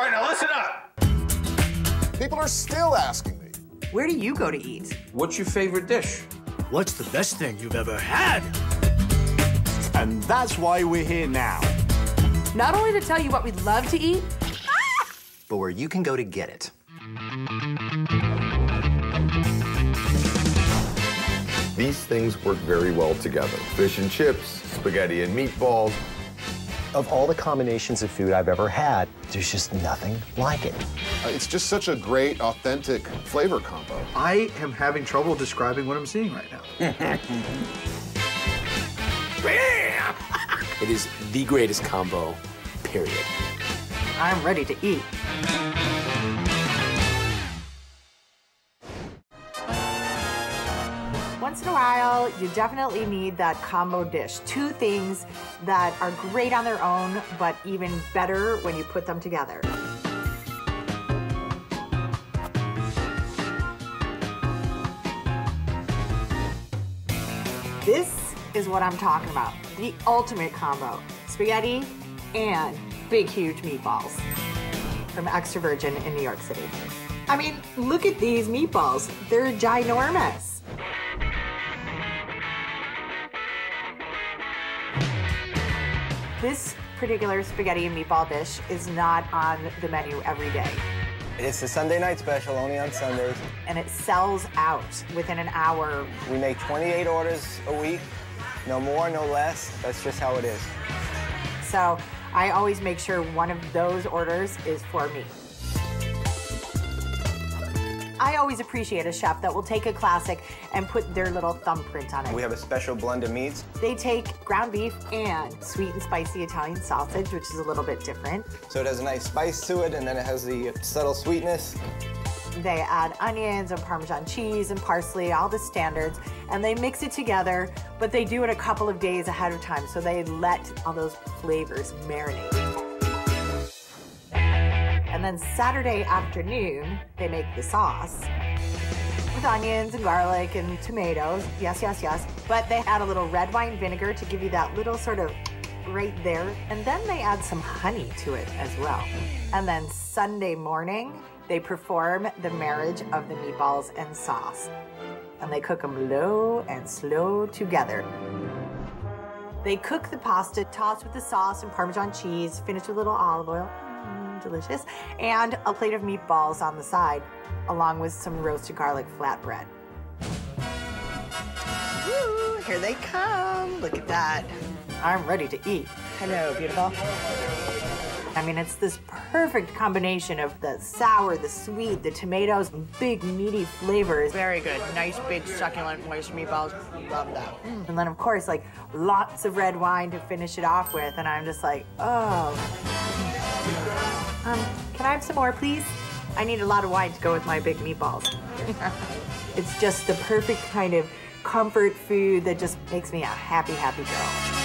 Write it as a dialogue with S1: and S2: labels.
S1: All right, now listen up.
S2: People are still asking me.
S3: Where do you go to eat?
S1: What's your favorite dish?
S4: What's the best thing you've ever had?
S2: And that's why we're here now.
S3: Not only to tell you what we'd love to eat,
S5: but where you can go to get it.
S6: These things work very well together. Fish and chips, spaghetti and meatballs.
S5: Of all the combinations of food I've ever had, there's just nothing like it.
S2: Uh, it's just such a great, authentic flavor combo.
S7: I am having trouble describing what I'm seeing right now.
S4: Bam!
S8: it is the greatest combo, period.
S3: I'm ready to eat. Once in a while, you definitely need that combo dish. Two things that are great on their own, but even better when you put them together. This is what I'm talking about. The ultimate combo. Spaghetti and big, huge meatballs from Extra Virgin in New York City. I mean, look at these meatballs. They're ginormous. This particular spaghetti and meatball dish is not on the menu every day.
S9: It's a Sunday night special, only on Sundays.
S3: And it sells out within an hour.
S9: We make 28 orders a week. No more, no less. That's just how it is.
S3: So I always make sure one of those orders is for me. I always appreciate a chef that will take a classic and put their little thumbprint on it.
S9: We have a special blend of meats.
S3: They take ground beef and sweet and spicy Italian sausage, which is a little bit different.
S9: So it has a nice spice to it, and then it has the subtle sweetness.
S3: They add onions and Parmesan cheese and parsley, all the standards, and they mix it together, but they do it a couple of days ahead of time, so they let all those flavors marinate. And then Saturday afternoon, they make the sauce with onions and garlic and tomatoes. Yes, yes, yes. But they add a little red wine vinegar to give you that little sort of right there. And then they add some honey to it as well. And then Sunday morning, they perform the marriage of the meatballs and sauce. And they cook them low and slow together. They cook the pasta, tossed with the sauce and Parmesan cheese, finished with a little olive oil delicious, and a plate of meatballs on the side, along with some roasted garlic flatbread. Woo, here they come. Look at that. I'm ready to eat. Hello, beautiful. I mean, it's this perfect combination of the sour, the sweet, the tomatoes, big meaty flavors.
S10: Very good. Nice, big, succulent, moist meatballs. Love that.
S3: Mm. And then, of course, like lots of red wine to finish it off with. And I'm just like, oh. Um, can I have some more, please? I need a lot of wine to go with my big meatballs. it's just the perfect kind of comfort food that just makes me a happy, happy girl.